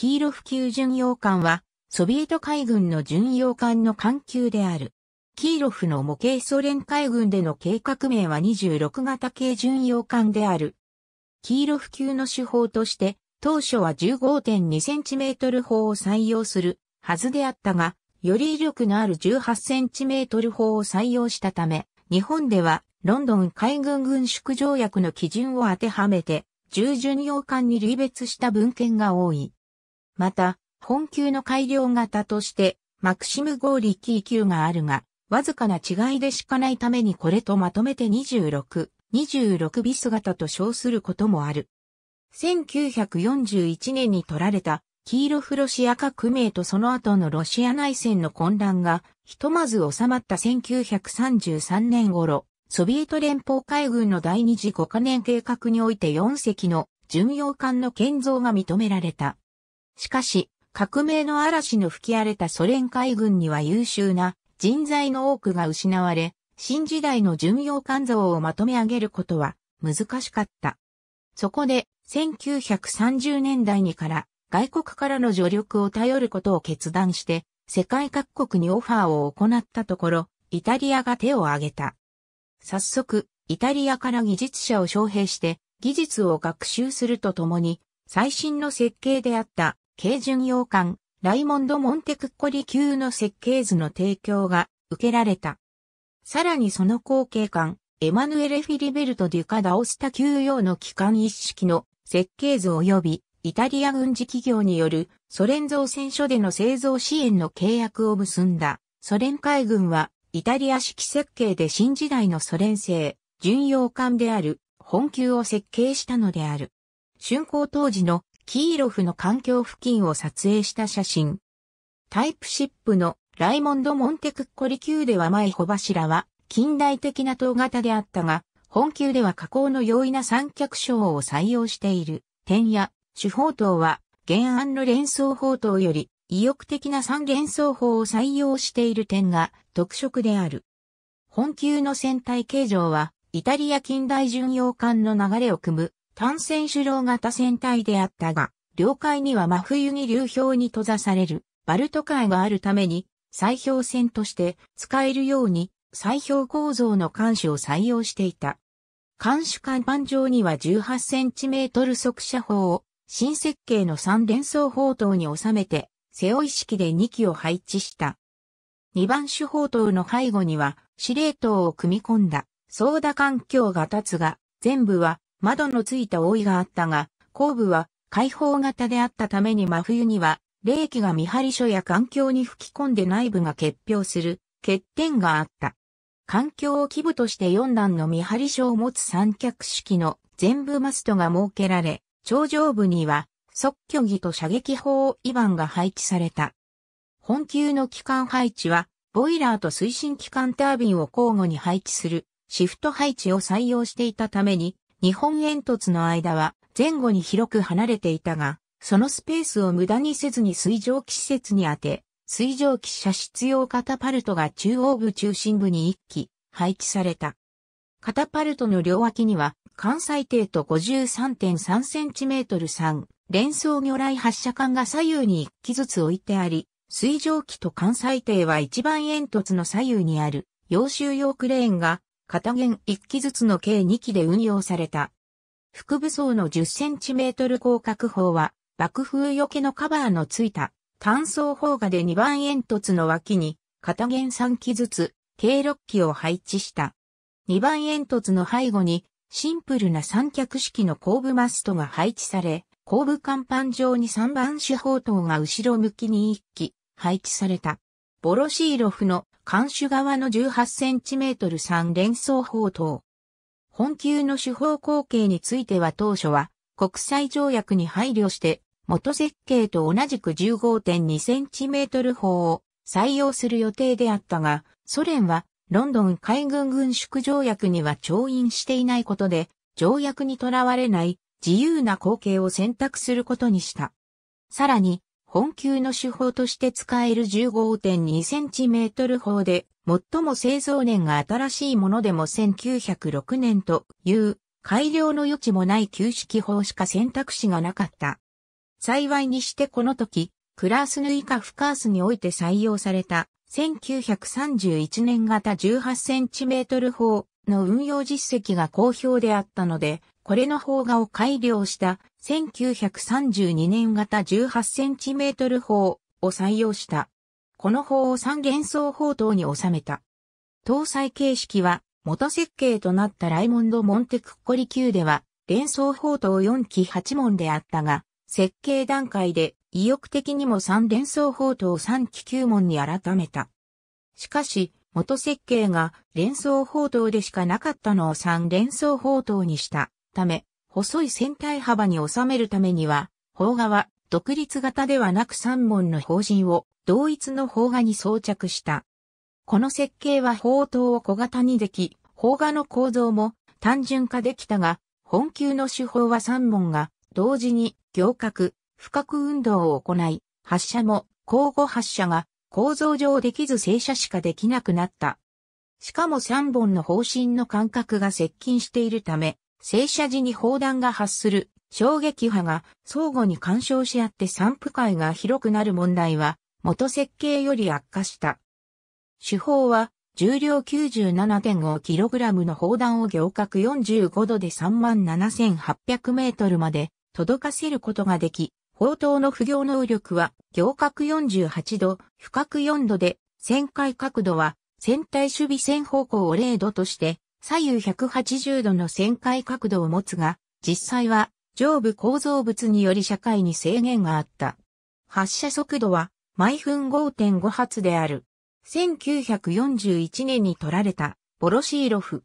キーロフ級巡洋艦は、ソビエト海軍の巡洋艦の艦級である。キーロフの模型ソ連海軍での計画名は26型系巡洋艦である。キーロフ級の手法として、当初は 15.2cm 砲を採用するはずであったが、より威力のある 18cm 砲を採用したため、日本ではロンドン海軍軍縮条約の基準を当てはめて、重巡洋艦に類別した文献が多い。また、本級の改良型として、マクシム合力キー級があるが、わずかな違いでしかないためにこれとまとめて26、26ビス型と称することもある。1941年に取られたキーロフロシア革命とその後のロシア内戦の混乱がひとまず収まった1933年頃、ソビエト連邦海軍の第二次5カ年計画において4隻の巡洋艦の建造が認められた。しかし、革命の嵐の吹き荒れたソ連海軍には優秀な人材の多くが失われ、新時代の巡洋艦像をまとめ上げることは難しかった。そこで、1930年代にから外国からの助力を頼ることを決断して、世界各国にオファーを行ったところ、イタリアが手を挙げた。早速、イタリアから技術者を招聘して、技術を学習するとともに、最新の設計であった軽巡洋艦、ライモンド・モンテクッコリ級の設計図の提供が受けられた。さらにその後継艦、エマヌエレ・フィリベルト・デュカ・ダオスタ級用の機関一式の設計図及びイタリア軍事企業によるソ連造船所での製造支援の契約を結んだソ連海軍はイタリア式設計で新時代のソ連製巡洋艦である本級を設計したのである。竣工当時のキーロフの環境付近を撮影した写真。タイプシップのライモンド・モンテクッコリ級では前帆柱は近代的な塔型であったが、本級では加工の容易な三脚章を採用している点や主砲塔は原案の連想砲塔より意欲的な三連想法を採用している点が特色である。本級の船体形状はイタリア近代巡洋艦の流れを組む単線主浪型船体であったが、領海には真冬に流氷に閉ざされるバルト海があるために、砕氷船として使えるように砕氷構造の艦首を採用していた。艦首甲板上には18センチメートル速射砲を新設計の三連装砲塔に収めて、背負い式で2機を配置した。2番手砲塔の背後には司令塔を組み込んだ、ソーダ環境が立つが、全部は窓のついた覆いがあったが、後部は開放型であったために真冬には、冷気が見張り所や環境に吹き込んで内部が結氷する欠点があった。環境を基部として4段の見張り所を持つ三脚式の全部マストが設けられ、頂上部には、即挙儀と射撃砲イバンが配置された。本級の機関配置は、ボイラーと推進機関タービンを交互に配置する、シフト配置を採用していたために、日本煙突の間は前後に広く離れていたが、そのスペースを無駄にせずに水蒸気施設に当て、水蒸気射出用カタパルトが中央部中心部に1機配置された。カタパルトの両脇には関西艇と 53.3cm 3連装魚雷発射管が左右に1機ずつ置いてあり、水蒸気と関西艇は一番煙突の左右にある、洋収用クレーンが片弦1機ずつの計2機で運用された。副武装の 10cm 広角砲は、爆風よけのカバーのついた単装砲画で2番煙突の脇に片弦3機ずつ計6機を配置した。2番煙突の背後にシンプルな三脚式の後部マストが配置され、後部甲板上に3番手砲塔が後ろ向きに1機配置された。ボロシーロフの艦首側の 18cm 3連装砲塔。本級の手法後継については当初は国際条約に配慮して元設計と同じく 15.2cm 砲を採用する予定であったが、ソ連はロンドン海軍軍縮条約には調印していないことで、条約にとらわれない自由な後継を選択することにした。さらに、本級の手法として使える 15.2cm 砲で、最も製造年が新しいものでも1906年という改良の余地もない旧式砲しか選択肢がなかった。幸いにしてこの時、クラースヌ以下フカースにおいて採用された1931年型 18cm 砲の運用実績が好評であったので、これの砲画を改良した1932年型 18cm 砲を採用した。この砲を3連装砲塔に収めた。搭載形式は元設計となったライモンド・モンテクッコリ級では連装砲塔4機8門であったが、設計段階で意欲的にも3連装砲塔3機9門に改めた。しかし、元設計が連装砲塔でしかなかったのを3連装砲塔にしたため、細い船体幅に収めるためには、砲画は独立型ではなく3門の砲陣を同一の砲画に装着した。この設計は砲塔を小型にでき、砲画の構造も単純化できたが、本級の手法は3門が同時に行角、不角運動を行い、発射も交互発射が構造上できず静車しかできなくなった。しかも3本の方針の間隔が接近しているため、静車時に砲弾が発する衝撃波が相互に干渉し合って散布界が広くなる問題は元設計より悪化した。手法は重量 97.5kg の砲弾を行角45度で37,800メートルまで届かせることができ、砲塔の不行能力は行角48度、不角4度で、旋回角度は船体守備線方向を0度として、左右180度の旋回角度を持つが、実際は上部構造物により社会に制限があった。発射速度は毎分5.5発である。1941年に取られた、ボロシーロフ。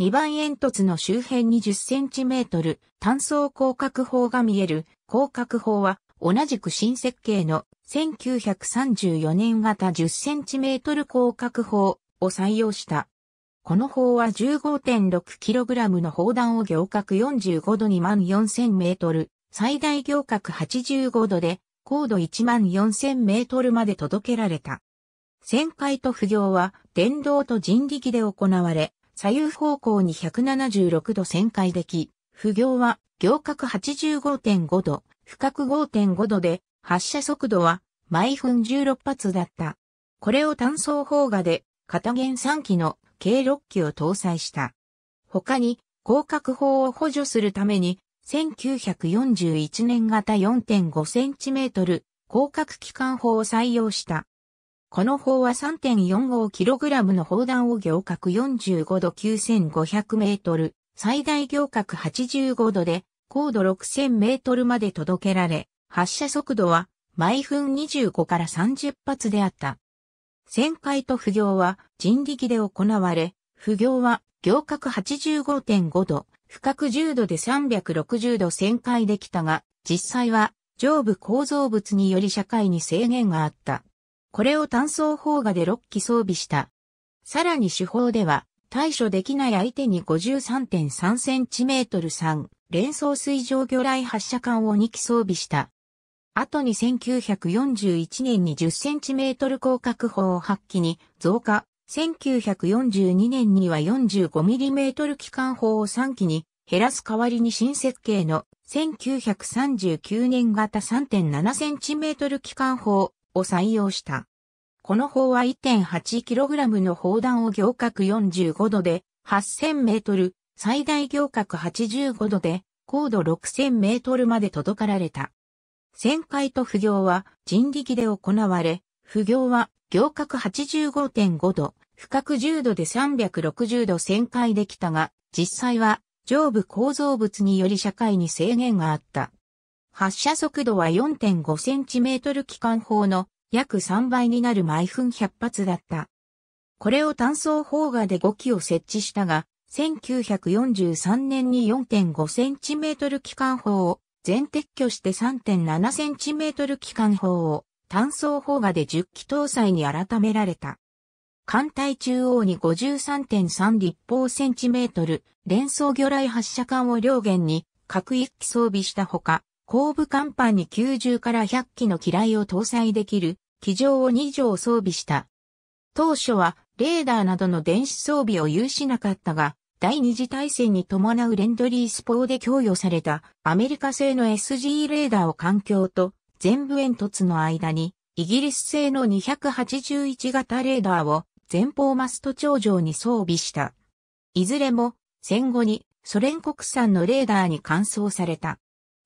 2番煙突の周辺に10センチメートル、単層広角砲が見える、広角砲は、同じく新設計の1934年型10センチメートル広角砲を採用した。この砲は 15.6kg の砲弾を行角45度2万4000メートル、最大行角85度で、高度1万4000メートルまで届けられた。旋回と不行は電動と人力で行われ、左右方向に176度旋回でき、不行は行角85.5度、不角5.5度で、発射速度は毎分16発だった。これを単装砲画で、片弦3機の計6機を搭載した。他に、広角砲を補助するために、1941年型 4.5cm 広角機関砲を採用した。この砲は 3.45kg の砲弾を行角45度9500メートル、最大行角85度で高度6000メートルまで届けられ、発射速度は毎分25から30発であった。旋回と不行は人力で行われ、不行は行角85.5度、不角10度で360度旋回できたが、実際は上部構造物により社会に制限があった。これを単装砲画で6機装備した。さらに手法では、対処できない相手に 53.3cm3 連装水上魚雷発射管を2機装備した。後に1941年に 10cm 広角砲を8機に増加。1942年には 45mm 機関砲を3機に減らす代わりに新設計の1939年型 3.7cm 機関砲を採用した。この砲は 1.8kg の砲弾を行角45度で8000メートル、最大行角85度で高度6000メートルまで届かられた。旋回と不行は人力で行われ、不行は行角85.5度、深角10度で360度旋回できたが、実際は上部構造物により社会に制限があった。発射速度は 4.5cm 機関砲の約3倍になる毎分100発だった。これを単装砲画で5機を設置したが、1943年に 4.5cm 機関砲を全撤去して 3.7cm 機関砲を単装砲画で10機搭載に改められた。艦隊中央に53.3立方センチメートル連装魚雷発射管を両舷に各1機装備したほか、後部甲板に90から100機の機雷を搭載できる機上を2錠装備した。当初はレーダーなどの電子装備を有しなかったが、第二次大戦に伴うレンドリースポーで供与されたアメリカ製の SG レーダーを環境と全部煙突の間にイギリス製の281型レーダーを前方マスト頂上に装備した。いずれも戦後にソ連国産のレーダーに換装された。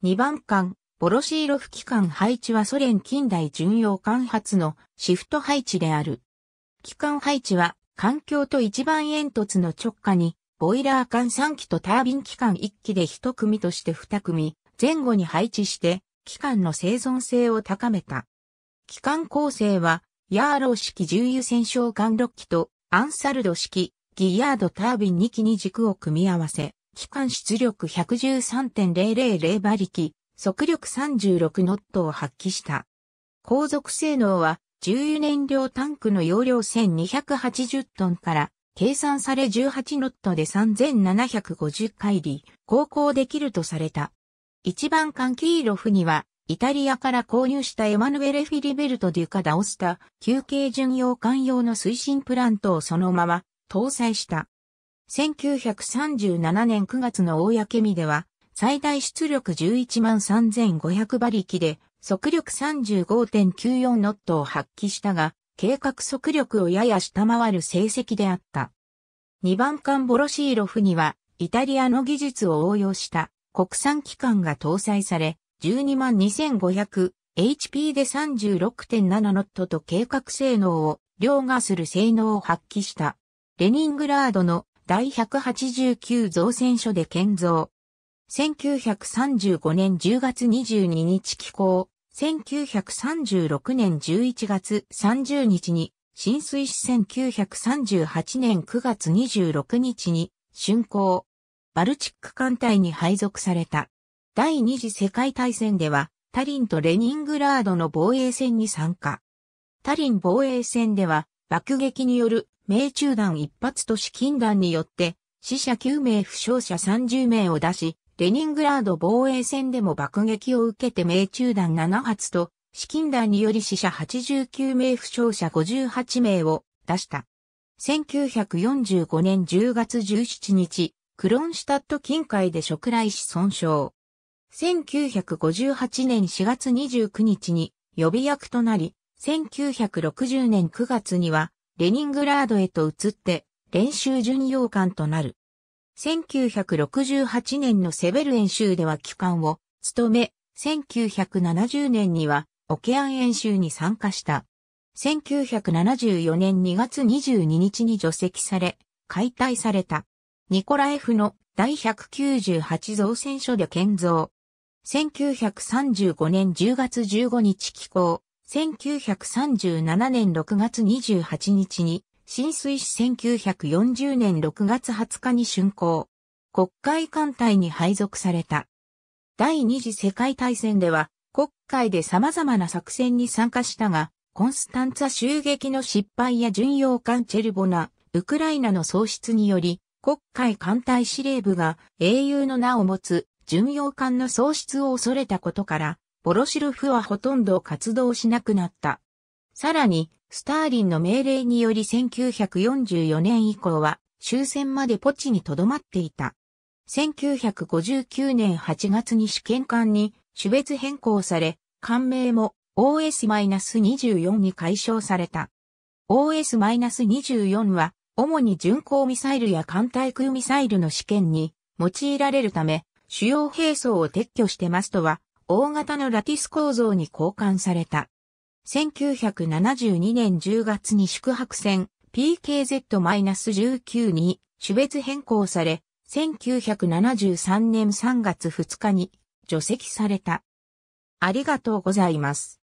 2番艦、ボロシーロフ機関配置はソ連近代巡洋艦発のシフト配置である。機関配置は環境と一番煙突の直下にボイラー艦3機とタービン機関1機で1組として2組前後に配置して機関の生存性を高めた。機関構成は、ヤーロー式重油戦勝艦6機と、アンサルド式、ギヤードタービン2機に軸を組み合わせ、機関出力113.000馬力、速力36ノットを発揮した。航続性能は、重油燃料タンクの容量1280トンから計算され18ノットで3750回里、航行できるとされた。一番艦キーロフにはイタリアから購入したエマヌエレ・フィリベルト・デュカ・ダオスタ、休憩巡洋艦用の推進プラントをそのまま搭載した。1937年9月の公見では、最大出力11万3500馬力で、速力35.94ノットを発揮したが、計画速力をやや下回る成績であった。2番艦ボロシーロフには、イタリアの技術を応用した国産機関が搭載され、12万2500 HP で36.7ノットと計画性能を凌駕する性能を発揮した。レニングラードの第189造船所で建造。1935年10月22日起工。1936年11月30日に浸水し1938年9月26日に竣工。バルチック艦隊に配属された。第二次世界大戦では、タリンとレニングラードの防衛戦に参加。タリン防衛戦では、爆撃による命中弾一発と資金弾によって、死者9名負傷者30名を出し、レニングラード防衛戦でも爆撃を受けて命中弾7発と、資金弾により死者89名負傷者58名を出した。1945年10月17日、クロンシュタット近海で食来し損傷。1958年4月29日に予備役となり、1960年9月にはレニングラードへと移って練習巡洋艦となる。1968年のセベル演習では機関を務め、1970年にはオケアン演習に参加した。1974年2月22日に除籍され、解体された。ニコラエフの第198造船所で建造。1935年10月15日起工、1937年6月28日に、浸水し1940年6月20日に竣工。国会艦隊に配属された。第二次世界大戦では、国会で様々な作戦に参加したが、コンスタンツァ襲撃の失敗や巡洋艦チェルボナ、ウクライナの喪失により、国会艦隊司令部が英雄の名を持つ巡洋艦の喪失を恐れたことから、ボロシルフはほとんど活動しなくなった。さらに、スターリンの命令により1944年以降は終戦までポチに留まっていた。1959年8月に試験艦に種別変更され、艦名も OS-24 に解消された。OS-24 は主に巡航ミサイルや艦対空ミサイルの試験に用いられるため、主要兵装を撤去してマストは、大型のラティス構造に交換された。1972年10月に宿泊船 PKZ-19 に種別変更され、1973年3月2日に除籍された。ありがとうございます。